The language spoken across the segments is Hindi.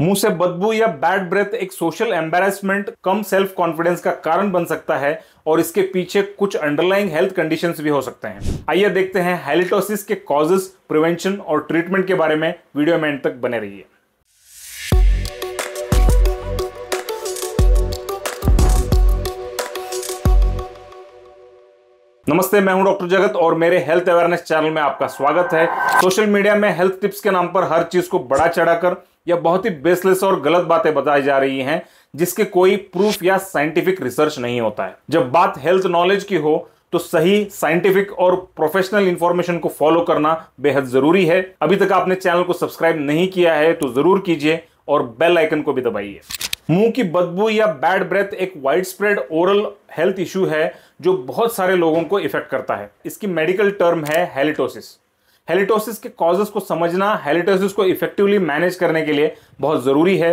मुँह से बदबू या बैड ब्रेथ एक सोशल एम्बेरसमेंट कम सेल्फ कॉन्फिडेंस का कारण बन सकता है और इसके पीछे कुछ अंडरलाइंग हेल्थ कंडीशंस भी हो सकते हैं। आइए देखते हैं हेलिटोसिस के कॉजेस प्रिवेंशन और ट्रीटमेंट के बारे में वीडियो में एंड तक बने रहिए। नमस्ते, मैं हूँ डॉक्टर जगत और मेरे हेल्थ अवेयरनेस चैनल में आपका स्वागत है। सोशल मीडिया में हेल्थ टिप्स के नाम पर हर चीज़ को बड़ा चढ़ाकर या बहुत ही बेसलेस और गलत बातें बताई जा रही हैं, जिसके कोई प्रूफ या साइंटिफिक रिसर्च नहीं होता है। जब बात हेल्थ नॉलेज की हो तो सही साइंटिफिक और प्रोफेशनल इंफॉर्मेशन को फॉलो करना बेहद ज़रूरी है। अभी तक आपने चैनल को सब्सक्राइब नहीं किया है तो ज़रूर कीजिए और बेल आइकन को भी दबाइए। मुँह की बदबू या बैड ब्रेथ एक widespread oral health issue है, जो बहुत सारे लोगों को इफ़ेक्ट करता है। इसकी मेडिकल टर्म है हेलिटोसिस हेलिटोसिस के कॉजेस को समझना, हेलिटोसिस को इफेक्टिवली मैनेज करने के लिए बहुत ज़रूरी है।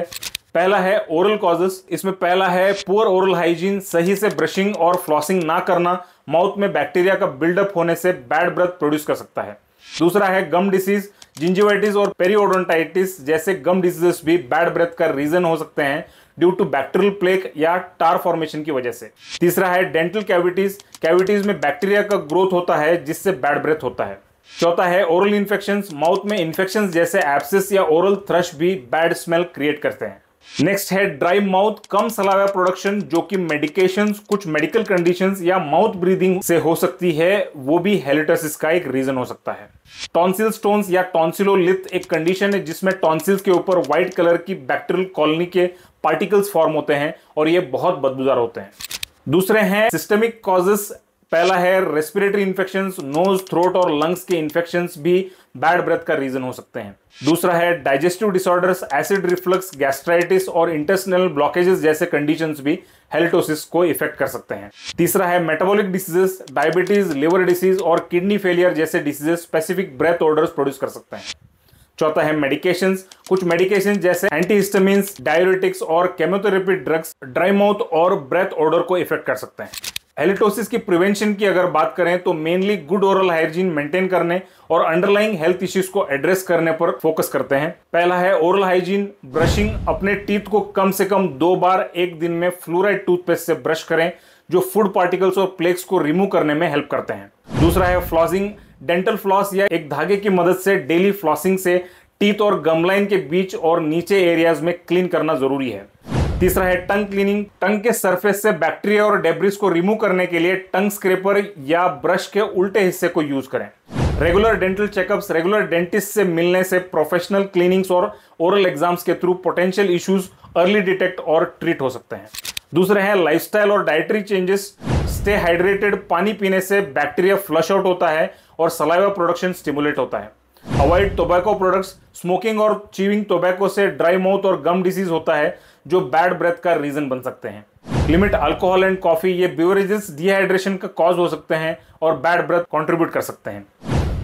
पहला है ओरल कॉजेस इसमें पहला है पुअर ओरल हाइजीन सही से ब्रशिंग और फ्लॉसिंग ना करना माउथ में बैक्टीरिया का बिल्डअप होने से बैड ब्रेथ प्रोड्यूस कर सकता है। दूसरा है गम डिसीज जिंजिवाइटिस और पेरियोडोंटाइटिस जैसे गम डिसीजेस भी बैड ब्रेथ का रीजन हो सकते हैं ड्यू टू बैक्टीरियल प्लेक या टार फॉर्मेशन की वजह से। तीसरा है डेंटल कैविटीज कैविटीज में बैक्टीरिया का ग्रोथ होता है, जिससे बैड ब्रेथ होता है। चौथा है ओरल इन्फेक्शन माउथ में इन्फेक्शन जैसे एप्सिस या ओरल थ्रश भी बैड स्मेल क्रिएट करते हैं। नेक्स्ट है ड्राई माउथ कम सलावा प्रोडक्शन जो कि मेडिकेशन कुछ मेडिकल कंडीशंस या माउथ ब्रीदिंग से हो सकती है, वो भी हेलिटोसिस का एक रीजन हो सकता है। टॉन्सिल स्टोन्स या टॉन्सिलोलिथ एक कंडीशन है जिसमें टॉन्सिल्स के ऊपर व्हाइट कलर की बैक्टीरियल कॉलोनी के पार्टिकल्स फॉर्म होते हैं और ये बहुत बदबूदार होते हैं। दूसरे हैं सिस्टमिक कॉजेस पहला है रेस्पिरेटरी इन्फेक्शन नोज़ थ्रोट और लंग्स के इन्फेक्शन भी बैड ब्रेथ का रीजन हो सकते हैं। दूसरा है digestive disorders acid reflux gastritis और इंटेस्टिनल ब्लॉकेजेस जैसे कंडीशन भी हेल्टोसिस को इफ़ेक्ट कर सकते हैं। तीसरा है metabolic diseases diabetes liver disease और किडनी फेलियर जैसे diseases specific breath odours produce कर सकते हैं। चौथा है मेडिकेशन कुछ मेडिकेशन जैसे एंटीहिस्टामिन्स डायरेटिक्स और केमोथेरेपी ड्रग्स ड्राई माउथ और ब्रेथ ऑर्डर को इफ़ेक्ट कर सकते हैं। हेलिटोसिस की प्रिवेंशन की अगर बात करें तो mainly good oral hygiene maintain करने और अंडरलाइंग हेल्थ इश्यूज़ को एड्रेस करने पर फोकस करते हैं। पहला है ओरल हाइजीन ब्रशिंग अपने टीथ को कम से कम दो बार एक दिन में फ्लोराइड टूथपेस्ट से ब्रश करें, जो फ़ूड पार्टिकल्स और प्लेक्स को रिमूव करने में हेल्प करते हैं। दूसरा है फ्लॉसिंग डेंटल फ्लॉस या एक धागे की मदद से डेली फ्लॉसिंग से टीथ और गमलाइन के बीच और नीचे एरियाज़ में क्लीन करना ज़रूरी है। तीसरा है टंग क्लीनिंग। टंग के सरफेस से बैक्टीरिया और डेब्रिस को रिमूव करने के लिए टंग स्क्रेपर या ब्रश के उल्टे हिस्से को यूज़ करें। Regular dental checkups regular dentist से मिलने से प्रोफेशनल क्लीनिंग्स और ओरल एग्ज़ाम्स के through potential issues early detect और ट्रीट हो सकते हैं। दूसरे हैं लाइफस्टाइल और डाइटरी चेंजेस स्टे हाइड्रेटेड पानी पीने से बैक्टीरिया फ्लश आउट होता है और सलाइवा प्रोडक्शन स्टिमुलेट होता है। अवॉइड टोबैको प्रोडक्ट्स स्मोकिंग और चीविंग टोबैको से ड्राई माउथ और गम डिसीज होता है, जो बैड ब्रेथ का रीजन बन सकते हैं। लिमिट अल्कोहल एंड कॉफ़ी ये ब्यूरेजेस डिहाइड्रेशन का कॉज हो सकते हैं और बैड ब्रेथ कंट्रीब्यूट कर सकते हैं।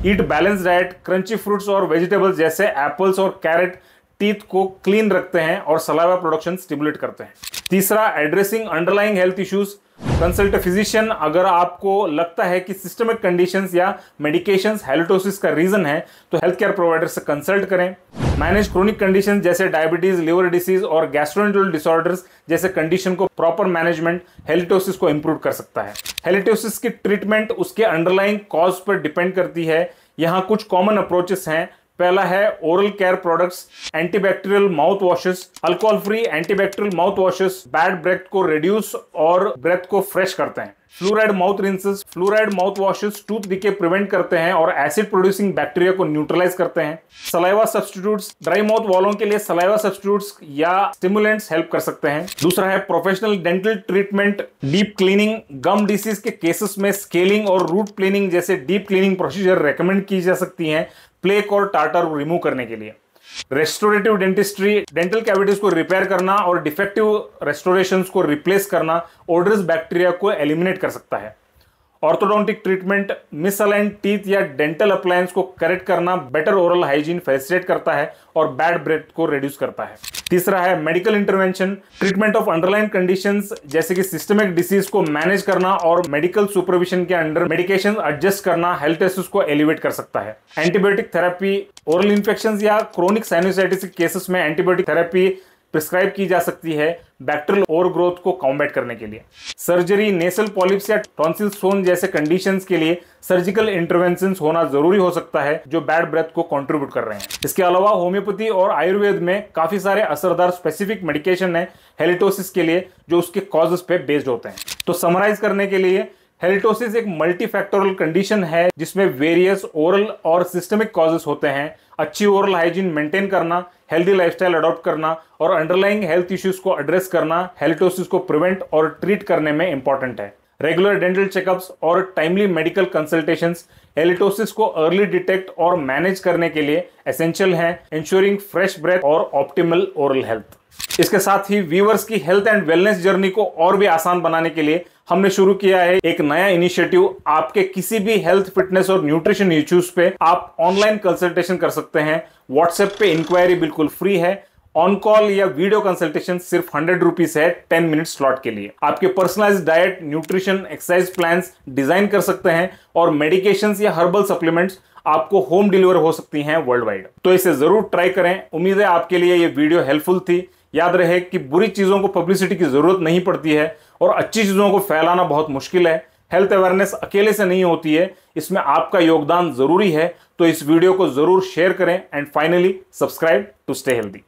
Eat balance diet crunchy fruits और वेजिटेबल्स जैसे एप्पल्स और कैरेट टीथ को क्लीन रखते हैं और सलावा प्रोडक्शन स्टिमुलेट करते हैं। तीसरा addressing underlying health issues consult physician, अगर आपको लगता है कि सिस्टमिक कंडीशंस या मेडिकेशंस हेलिटोसिस का रीजन है तो हेल्थ केयर प्रोवाइडर से कंसल्ट करें। मैनेज क्रोनिक कंडीशन जैसे डायबिटीज़ लिवर डिसीज और गैस्ट्रोइंटल डिसऑर्डर्स जैसे कंडीशन को प्रॉपर मैनेजमेंट हेलिटोसिस को इंप्रूव कर सकता है। हेलिटोसिस की ट्रीटमेंट उसके अंडरलाइंग कॉज पर डिपेंड करती है। यहाँ कुछ कॉमन अप्रोचेस हैं। पहला है oral care products antibacterial mouth washes alcohol free antibacterial mouth washes bad breath को रिड्यूस और ब्रेथ को फ्रेश करते हैं। Fluoride mouth rinses fluoride mouth washes tooth decay prevent करते हैं और एसिड प्रोड्यूसिंग बैक्टीरिया को न्यूट्रलाइज करते हैं। सलाइवा सब्सटीट्यूट्स ड्राई माउथ वालों के लिए सलाइवा सब्सटीट्यूट्स या स्टिमुलेंट्स हेल्प कर सकते हैं। दूसरा है professional dental treatment deep cleaning gum disease के केसेस में स्केलिंग और रूट क्लीनिंग जैसे डीप क्लीनिंग प्रोसीजर रेकमेंड की जा सकती हैं। प्लेक और टाटर रिमूव करने के लिए। रेस्टोरेटिव डेंटिस्ट्री डेंटल कैविटीज को रिपेयर करना और डिफेक्टिव रेस्टोरेशन को रिप्लेस करना ओडरस बैक्टीरिया को एलिमिनेट कर सकता है। ऑर्थोडोंटिक ट्रीटमेंट मिसअलाइन टीथ या डेंटल अप्लायंस को करेक्ट करना बेटर ओरल हाइजीन फैसिलिटेट करता है और बैड ब्रेथ को रिड्यूस करता है। तीसरा है medical intervention treatment of underline condition जैसे कि सिस्टमिक डिसीज को मैनेज करना और मेडिकल सुपरविजन के अंडर मेडिकेशन एडजस्ट करना हेल्थ इश्यूज़ को एलिवेट कर सकता है। एंटीबायोटिक थेरेपी ओरल इन्फेक्शन या क्रोनिक साइनोसाइटिस केसेस में एंटीबायोटिक थेरेपी प्रिस्क्राइब की जा सकती है बैक्टीरियल ओवर ग्रोथ को कॉम्बैट करने के लिए। सर्जरी नेसल पॉलिप्स या टॉन्सिल स्टोन जैसे कंडीशंस के लिए सर्जिकल इंटरवेंशन होना ज़रूरी हो सकता है, जो बैड ब्रेथ को कंट्रीब्यूट कर रहे हैं। इसके अलावा होम्योपैथी और आयुर्वेद में काफ़ी सारे असरदार स्पेसिफिक मेडिकेशन है हेलिटोसिस के लिए, जो उसके कॉजेस पे बेस्ड होते हैं। तो समराइज करने के लिए हेलिटोसिस एक मल्टीफैक्टोरल कंडीशन है, जिसमें वेरियस ओरल और सिस्टमिक कॉजेस होते हैं। अच्छी ओरल हाइजीन मेंटेन करना हेल्दी लाइफस्टाइल अडॉप्ट करना और अंडरलाइंग हेल्थ इश्यूज़ को एड्रेस करना हेलिटोसिस को प्रिवेंट और ट्रीट करने में इंपॉर्टेंट है। रेगुलर डेंटल चेकअप्स और टाइमली मेडिकल कंसल्टेशंस हेलिटोसिस को अर्ली डिटेक्ट और मैनेज करने के लिए एसेंशियल हैं इंश्योरिंग फ्रेश ब्रेथ और ऑप्टिमल ओरल हेल्थ इसके साथ ही व्यूवर्स की हेल्थ एंड वेलनेस जर्नी को और भी आसान बनाने के लिए हमने शुरू किया है एक नया इनिशिएटिव आपके किसी भी हेल्थ फिटनेस और न्यूट्रिशन इश्यूज़ पे आप ऑनलाइन कंसल्टेशन कर सकते हैं। व्हाट्सएप पे इंक्वायरी बिल्कुल फ्री है। ऑन कॉल या वीडियो कंसल्टेशन सिर्फ़ हंड्रेड रुपीज़ है टेन मिनट स्लॉट के लिए। आपके personalise diet nutrition exercise plan design कर सकते हैं और मेडिकेशंस या हर्बल सप्लीमेंट्स आपको होम डिलीवर हो सकती हैं वर्ल्ड वाइड तो इसे ज़रूर ट्राई करें। उम्मीद है आपके लिए ये वीडियो हेल्पफुल थी। याद रहे कि बुरी चीज़ों को पब्लिसिटी की ज़रूरत नहीं पड़ती है और अच्छी चीज़ों को फैलाना बहुत मुश्किल है। हेल्थ अवेयरनेस अकेले से नहीं होती है। इसमें आपका योगदान ज़रूरी है। तो इस वीडियो को ज़रूर शेयर करें and finally subscribe to stay healthy